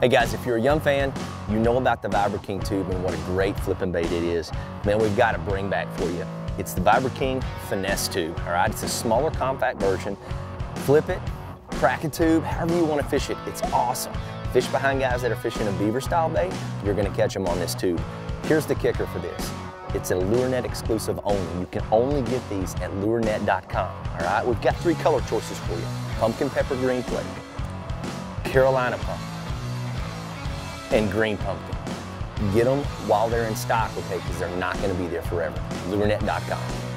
Hey guys, if you're a YUM fan, you know about the Vibra King tube and what a great flipping bait it is. Man, we've got a bring back for you. It's the Vibra King Finesse tube, all right? It's a smaller compact version. Flip it, crack a tube, however you wanna fish it, it's awesome. Fish behind guys that are fishing a beaver style bait, you're gonna catch them on this tube. Here's the kicker for this. It's a LureNet exclusive only. You can only get these at lurenet.com, all right? We've got three color choices for you. Pumpkin pepper green flake, Carolina pump, and green pumpkin. Get them while they're in stock, okay, because they're not gonna be there forever. LureNet.com.